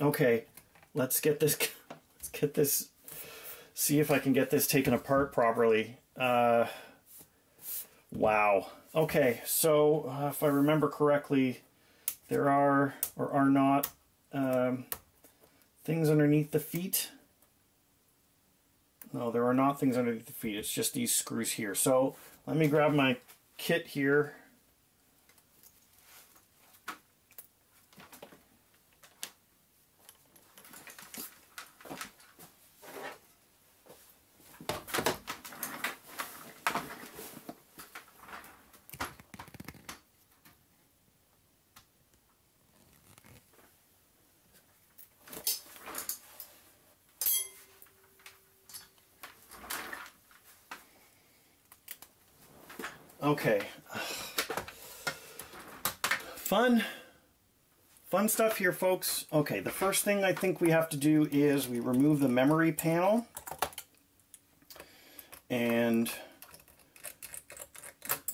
Okay, let's get this. Let's get this. See if I can get this taken apart properly. Uh, wow. Okay, so uh, if I remember correctly, there are or are not um, things underneath the feet. No, there are not things underneath the feet. It's just these screws here. So let me grab my kit here. Okay. Fun. Fun stuff here, folks. Okay, the first thing I think we have to do is we remove the memory panel. And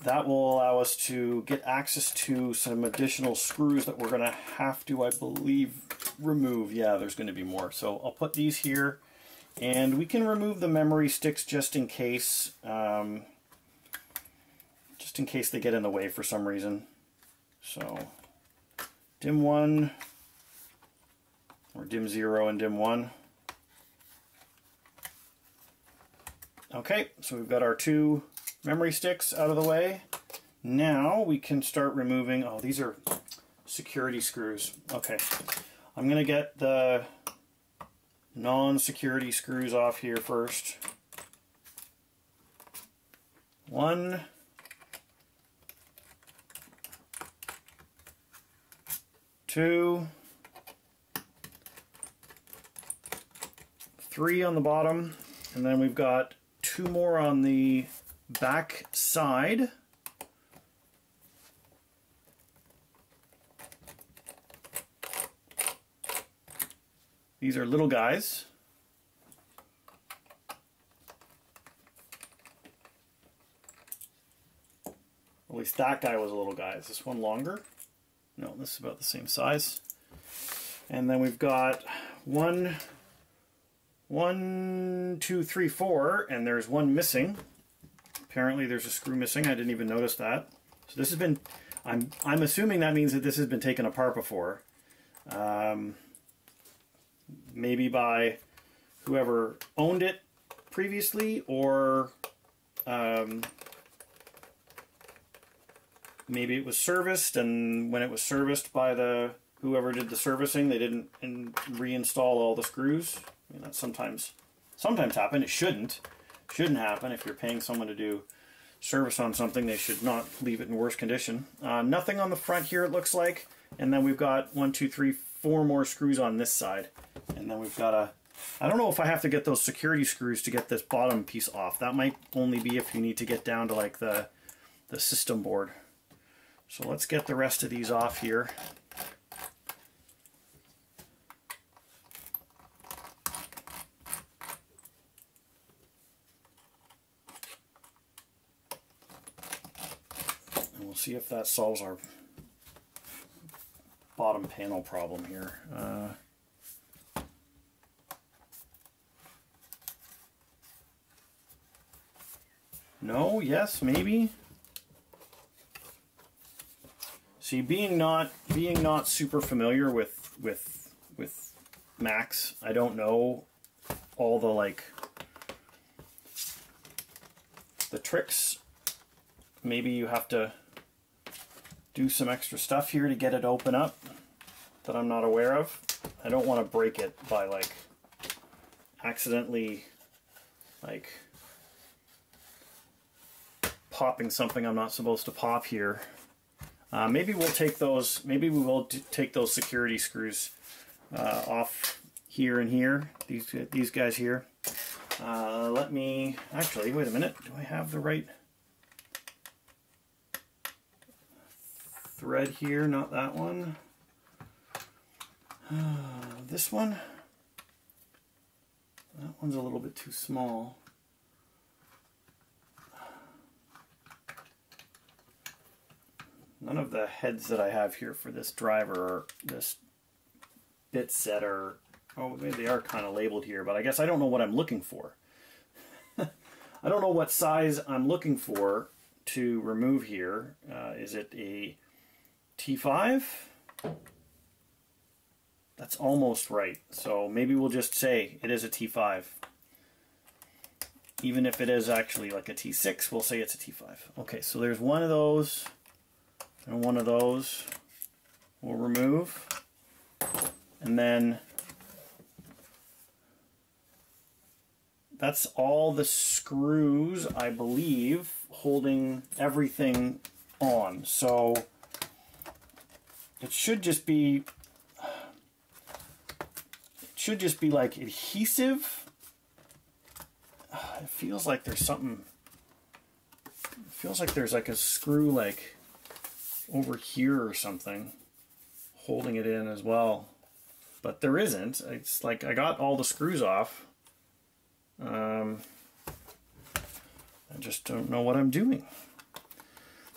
that will allow us to get access to some additional screws that we're going to have to, I believe, remove. Yeah, there's going to be more. So I'll put these here. And we can remove the memory sticks just in case. Um, just in case they get in the way for some reason. So DIMM 1 or DIMM 0 and DIMM 1. Okay, so we've got our two memory sticks out of the way. Now we can start removing, oh these are security screws. Okay, I'm going to get the non-security screws off here first. One, two, three on the bottom, and then we've got two more on the back side. These are little guys. At least that guy was a little guy. Is this one longer? No, this is about the same size. And then we've got one, one, two, three, four, and there's one missing. Apparently there's a screw missing. I didn't even notice that. So this has been, I'm, I'm assuming that means that this has been taken apart before. Um, maybe by whoever owned it previously or um, maybe it was serviced and when it was serviced by the whoever did the servicing they didn't in, reinstall all the screws. I mean, that sometimes sometimes happen. It shouldn't. Shouldn't happen. If you're paying someone to do service on something they should not leave it in worse condition. Uh, nothing on the front here it looks like. And then we've got one two three four more screws on this side. And then we've got a I don't know if I have to get those security screws to get this bottom piece off. That might only be if you need to get down to like the the system board so let's get the rest of these off here. And we'll see if that solves our bottom panel problem here. Uh, no, yes, maybe. See, being not being not super familiar with with with Macs, I don't know all the like the tricks. Maybe you have to do some extra stuff here to get it open up that I'm not aware of. I don't want to break it by like accidentally like popping something I'm not supposed to pop here. Uh, maybe we'll take those, maybe we will take those security screws uh, off here and here, these, these guys here. Uh, let me, actually, wait a minute, do I have the right thread here? Not that one. this one? That one's a little bit too small. None of the heads that I have here for this driver, or this bit that are, oh, they are kind of labeled here, but I guess I don't know what I'm looking for. I don't know what size I'm looking for to remove here. Uh, is it a T5? That's almost right. So maybe we'll just say it is a T5. Even if it is actually like a T6, we'll say it's a T5. Okay, so there's one of those and one of those. We'll remove. And then that's all the screws, I believe, holding everything on. So it should just be it should just be like adhesive. It feels like there's something it feels like there's like a screw like over here or something holding it in as well. But there isn't. It's like I got all the screws off. Um, I just don't know what I'm doing.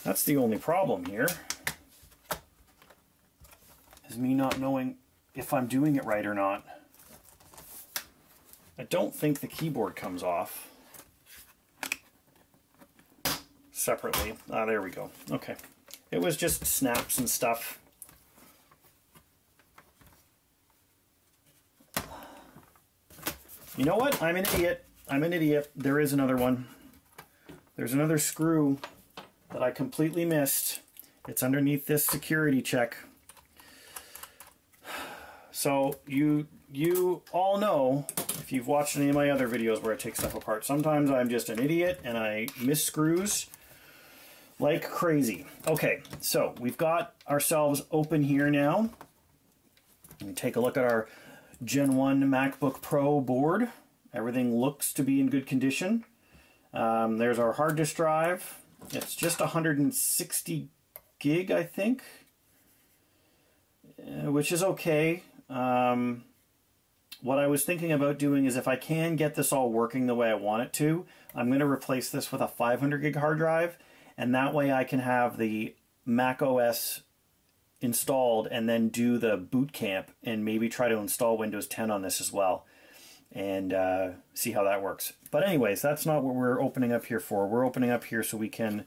That's the only problem here. Is me not knowing if I'm doing it right or not. I don't think the keyboard comes off separately. Ah, there we go. Okay. It was just snaps and stuff. You know what? I'm an idiot. I'm an idiot. There is another one. There's another screw that I completely missed. It's underneath this security check. So you you all know, if you've watched any of my other videos where I take stuff apart, sometimes I'm just an idiot and I miss screws like crazy. Okay, so we've got ourselves open here now. Let me take a look at our Gen 1 MacBook Pro board. Everything looks to be in good condition. Um, there's our hard disk drive. It's just 160 gig, I think, uh, which is okay. Um, what I was thinking about doing is if I can get this all working the way I want it to, I'm going to replace this with a 500 gig hard drive, and that way I can have the Mac OS installed and then do the boot camp and maybe try to install Windows 10 on this as well and uh, see how that works. But anyways, that's not what we're opening up here for. We're opening up here so we can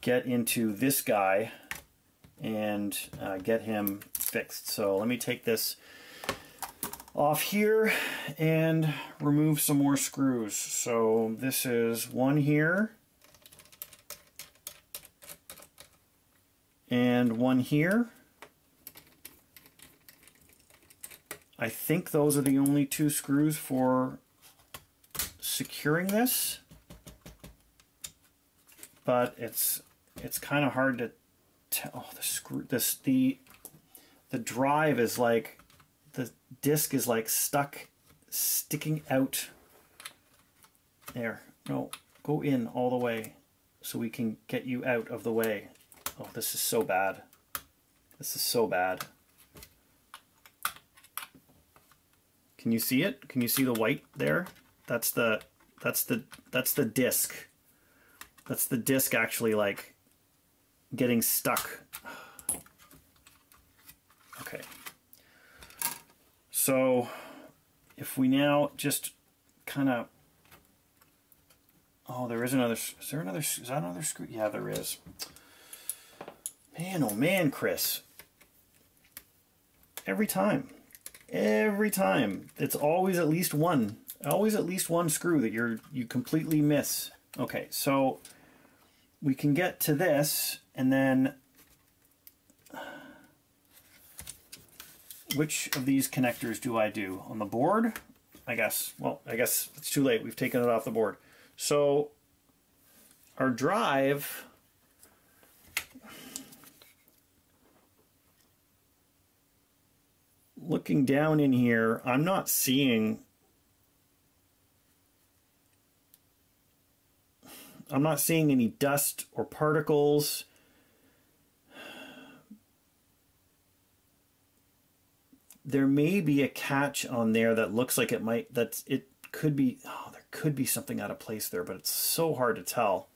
get into this guy and uh, get him fixed. So let me take this off here and remove some more screws. So this is one here and one here. I think those are the only two screws for securing this, but it's it's kind of hard to tell. Oh, the screw, this the the drive is like the disc is like stuck, sticking out. There, no, go in all the way, so we can get you out of the way. Oh, this is so bad. This is so bad. Can you see it? Can you see the white there? That's the that's the that's the disc. That's the disc actually like getting stuck. Okay. So if we now just kind of Oh, there is another is there another is that another screw? Yeah, there is. Man, oh man, Chris. Every time every time. It's always at least one, always at least one screw that you're you completely miss. Okay, so we can get to this and then which of these connectors do I do on the board? I guess, well, I guess it's too late. We've taken it off the board. So our drive looking down in here, I'm not seeing I'm not seeing any dust or particles. There may be a catch on there that looks like it might that's it could be oh there could be something out of place there, but it's so hard to tell.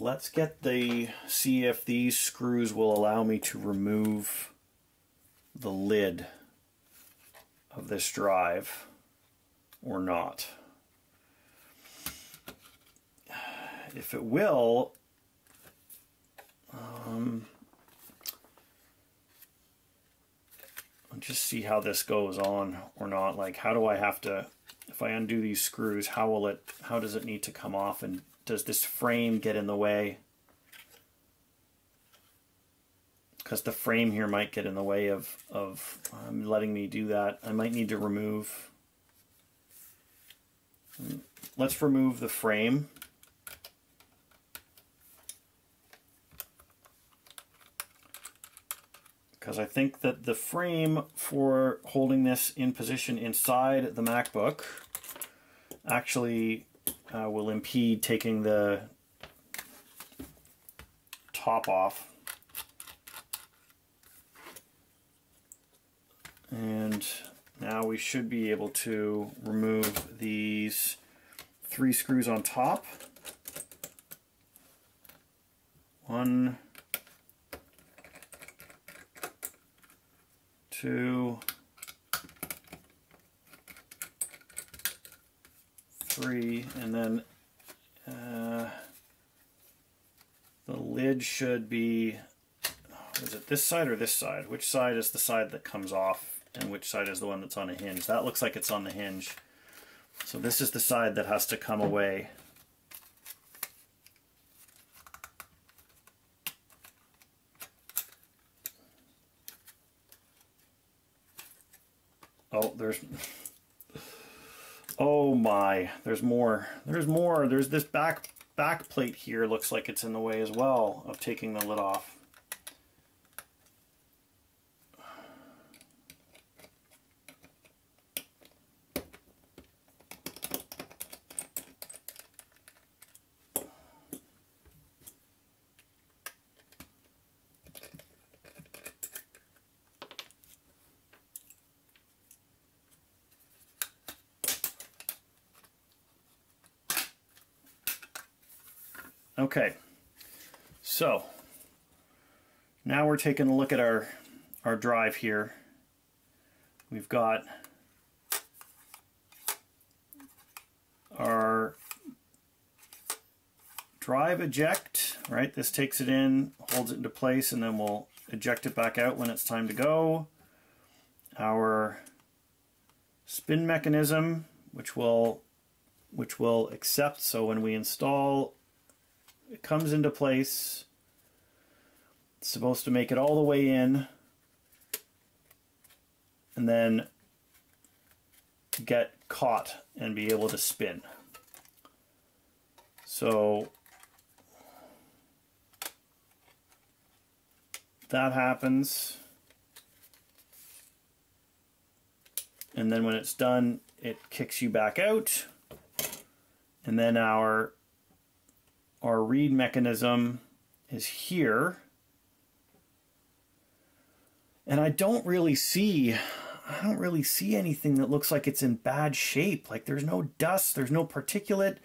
Let's get the, see if these screws will allow me to remove the lid of this drive or not. If it will, um, I'll just see how this goes on or not. Like, how do I have to, if I undo these screws, how will it, how does it need to come off and does this frame get in the way? Because the frame here might get in the way of, of um, letting me do that. I might need to remove, let's remove the frame. because I think that the frame for holding this in position inside the MacBook actually uh, will impede taking the top off. And now we should be able to remove these three screws on top. One, two, three, and then uh, the lid should be, is it this side or this side? Which side is the side that comes off and which side is the one that's on a hinge? That looks like it's on the hinge. So this is the side that has to come away. Oh, there's... Oh my, there's more. There's more. There's this back back plate here looks like it's in the way as well of taking the lid off. Okay, so now we're taking a look at our, our drive here. We've got our drive eject, right? This takes it in, holds it into place, and then we'll eject it back out when it's time to go. Our spin mechanism, which will which will accept, so when we install comes into place. It's supposed to make it all the way in and then get caught and be able to spin. So that happens. And then when it's done, it kicks you back out. And then our our read mechanism is here. And I don't really see, I don't really see anything that looks like it's in bad shape. Like there's no dust, there's no particulate.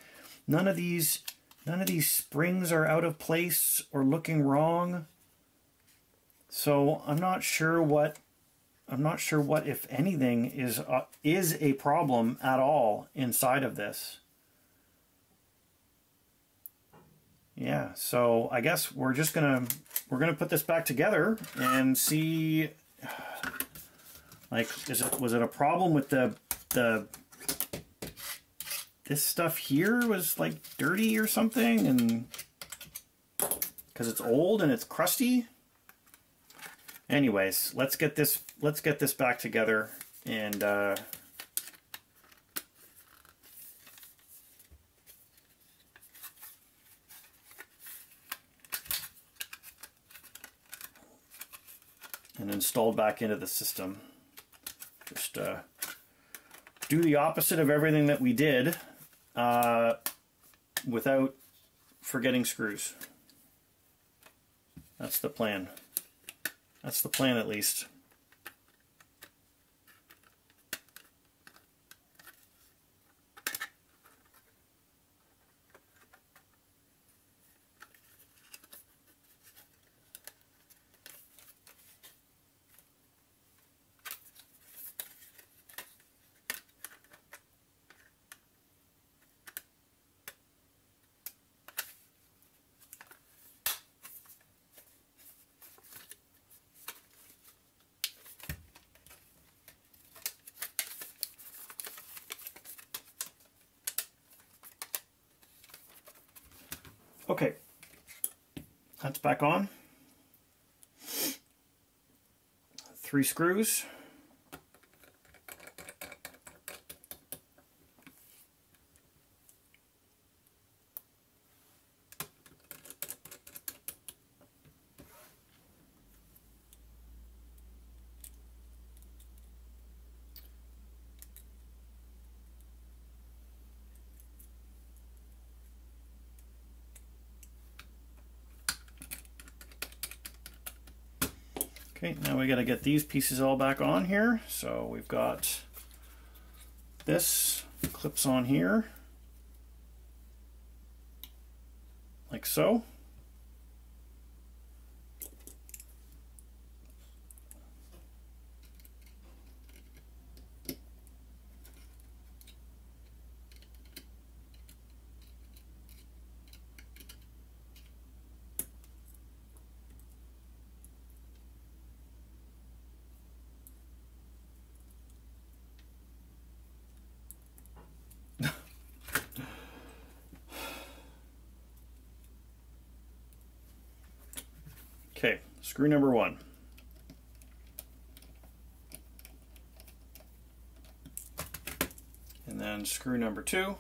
None of these, none of these springs are out of place or looking wrong. So I'm not sure what, I'm not sure what, if anything, is uh, is a problem at all inside of this. Yeah, so I guess we're just gonna we're gonna put this back together and see. Like, is it was it a problem with the the this stuff here was like dirty or something, and because it's old and it's crusty. Anyways, let's get this let's get this back together and. Uh, installed back into the system. Just uh, do the opposite of everything that we did uh, without forgetting screws. That's the plan. That's the plan at least. Okay, that's back on. Three screws. Okay, now we got to get these pieces all back on here. So we've got this clips on here, like so. Okay, screw number one. And then screw number two.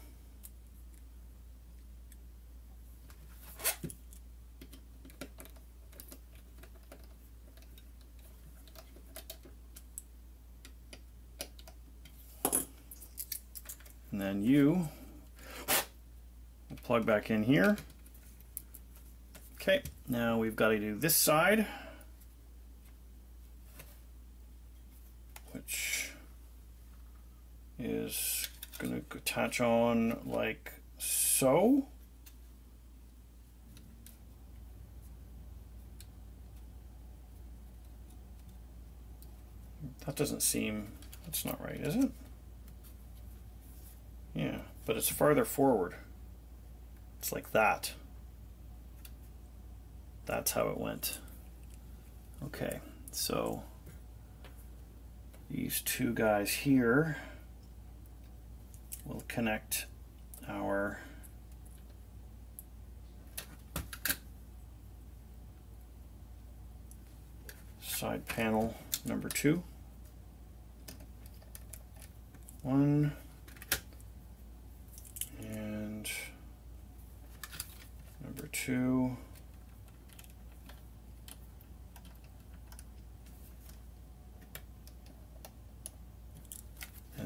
And then you plug back in here. Okay, now we've got to do this side, which is going to attach on like so. That doesn't seem, that's not right, is it? Yeah, but it's farther forward. It's like that that's how it went. Okay, so these two guys here will connect our side panel number two. One and number two.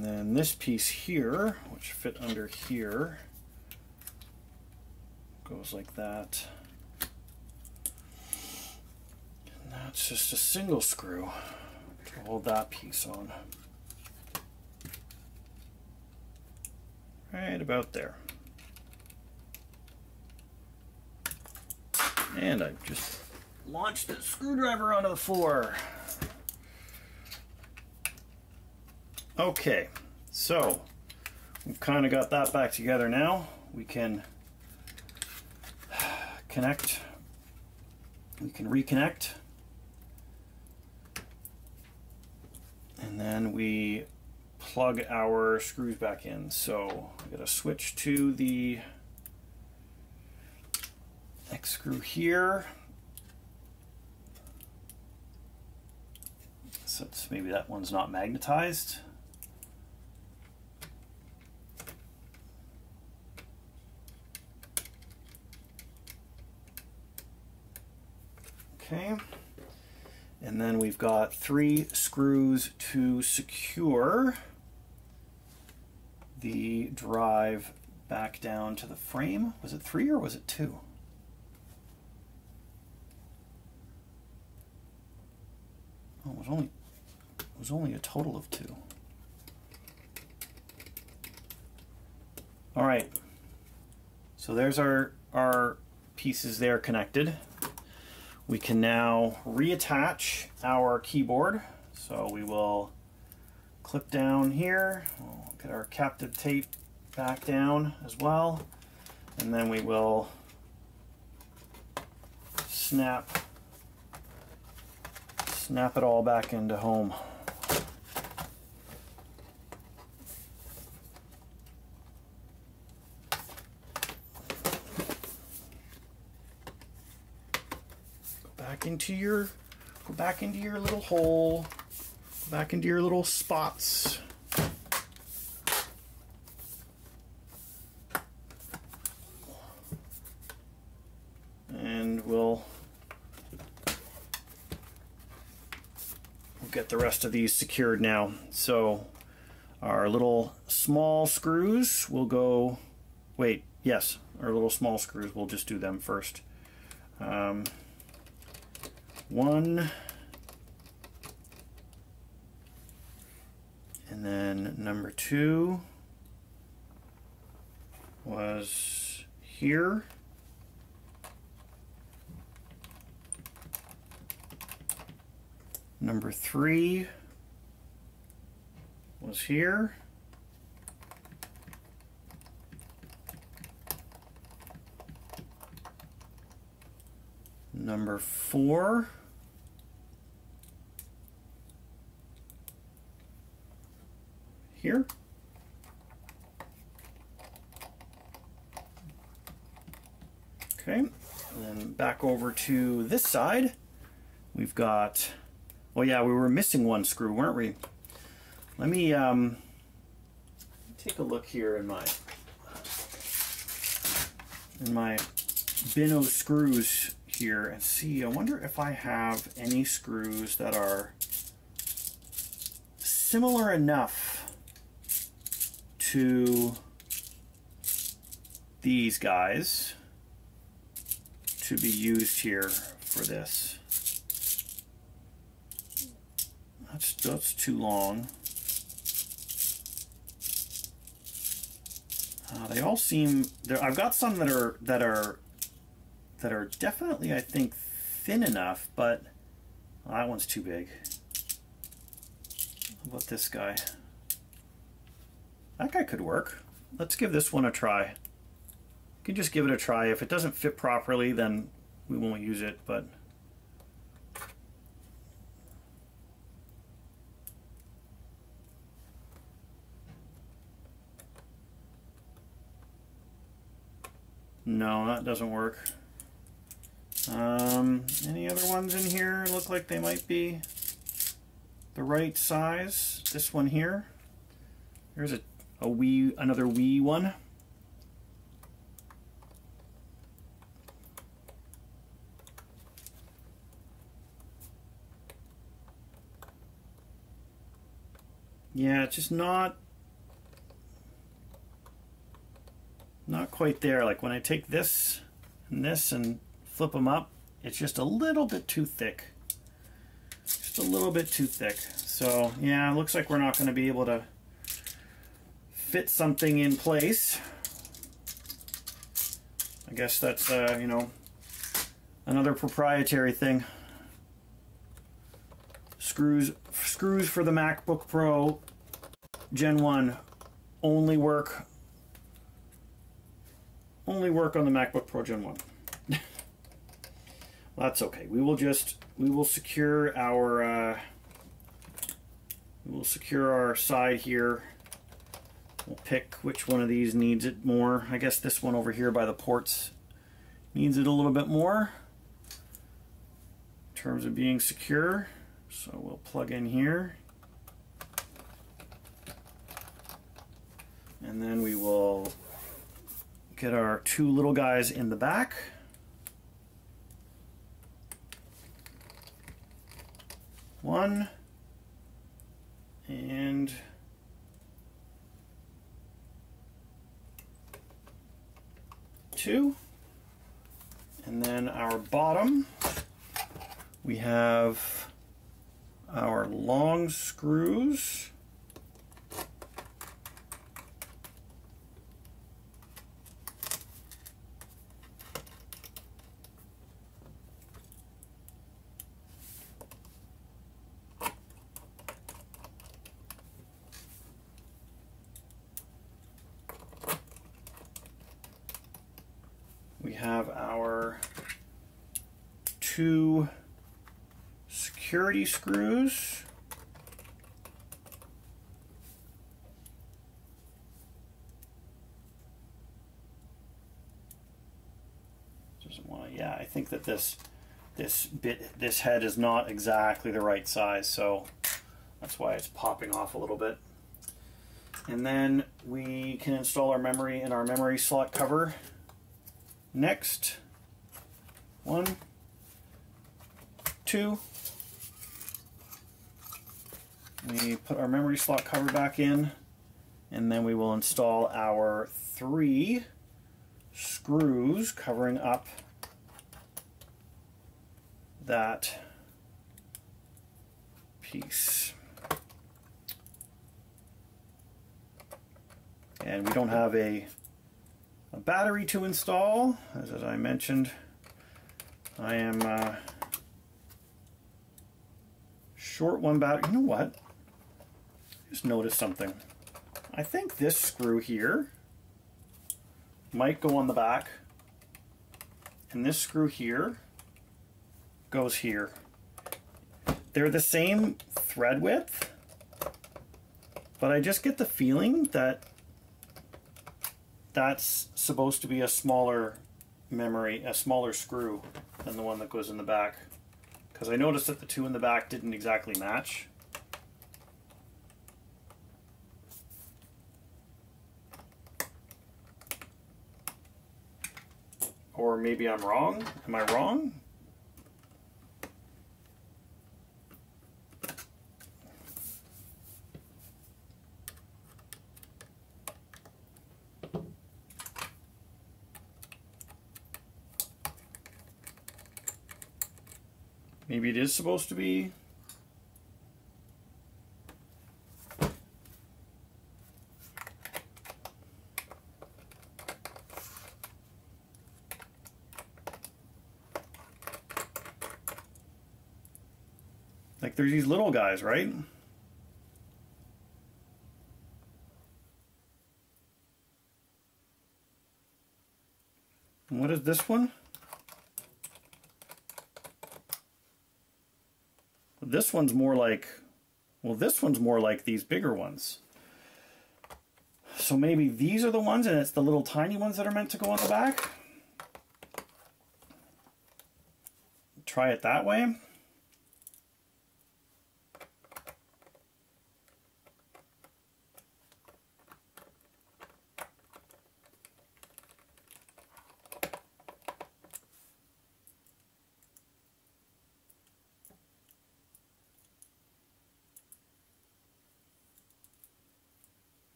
And then this piece here, which fit under here, goes like that. And that's just a single screw to hold that piece on. Right about there. And I just launched the screwdriver onto the floor. Okay, so we've kind of got that back together now. We can connect, we can reconnect, and then we plug our screws back in. So I'm to switch to the next screw here. So maybe that one's not magnetized. Okay. And then we've got three screws to secure the drive back down to the frame. Was it three or was it two? Oh, it was only it was only a total of two. All right. So there's our our pieces there connected. We can now reattach our keyboard. So we will clip down here, we'll get our Kapton tape back down as well, and then we will snap snap it all back into home. Back into your go back into your little hole. Go back into your little spots. And we'll we'll get the rest of these secured now. So our little small screws will go wait, yes, our little small screws, we'll just do them first. Um, one, and then number two was here. Number three was here. Number four. Here. Okay, and then back over to this side. We've got, oh yeah, we were missing one screw, weren't we? Let me um, take a look here in my in my bin of screws here and see. I wonder if I have any screws that are similar enough to these guys to be used here for this. That's, that's too long. Uh, they all seem. There. I've got some that are that are that are definitely, I think, thin enough, but well, that one's too big. How about this guy? That guy could work. Let's give this one a try. You can just give it a try. If it doesn't fit properly, then we won't use it, but... No, that doesn't work. Um, any other ones in here look like they might be the right size? This one here. There's a, a wee, another wee one. Yeah, it's just not not quite there. Like when I take this and this and flip them up, it's just a little bit too thick. Just a little bit too thick. So yeah, it looks like we're not going to be able to fit something in place. I guess that's, uh, you know, another proprietary thing. Screws, screws for the MacBook Pro Gen 1 only work only work on the MacBook Pro Gen 1 that's okay. We will just we will secure our uh, we will secure our side here. We'll pick which one of these needs it more. I guess this one over here by the ports needs it a little bit more in terms of being secure. So we'll plug in here. And then we will get our two little guys in the back. one and two. And then our bottom we have our long screws two security screws. Doesn't want to, yeah, I think that this this bit, this head is not exactly the right size, so that's why it's popping off a little bit. And then we can install our memory in our memory slot cover. Next, one, two. We put our memory slot cover back in, and then we will install our three screws covering up that piece. And we don't have a, a battery to install, as, as I mentioned. I am uh, short one battery. You know what? Just noticed something. I think this screw here might go on the back, and this screw here goes here. They're the same thread width, but I just get the feeling that that's supposed to be a smaller memory, a smaller screw than the one that goes in the back. Because I noticed that the two in the back didn't exactly match. Or maybe I'm wrong. Am I wrong? Maybe it is supposed to be. Like there's these little guys, right? What is this one? This one's more like, well, this one's more like these bigger ones. So maybe these are the ones and it's the little tiny ones that are meant to go on the back. Try it that way.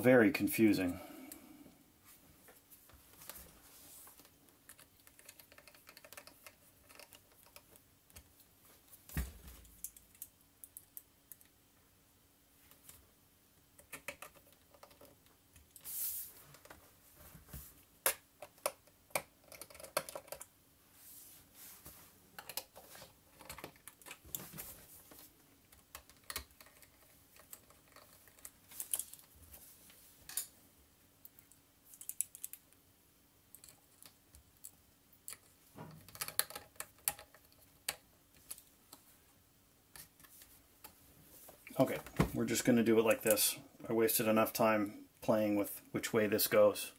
Very confusing. Okay, we're just going to do it like this. I wasted enough time playing with which way this goes.